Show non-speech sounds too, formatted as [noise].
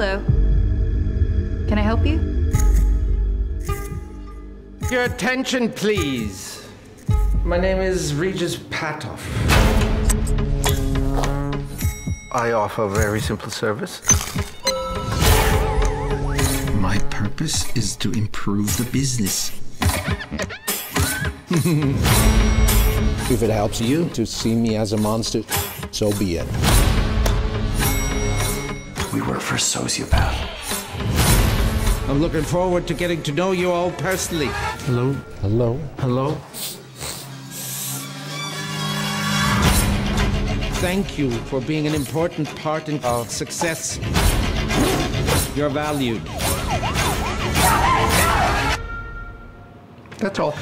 Hello. Can I help you? Your attention, please. My name is Regus Patoff. I offer a very simple service. My purpose is to improve the business. [laughs] If it helps you to see me as a monster, so be it. We work for a sociopath. I'm looking forward to getting to know you all personally. Hello? Hello? Hello? Thank you for being an important part in our success. You're valued. That's all.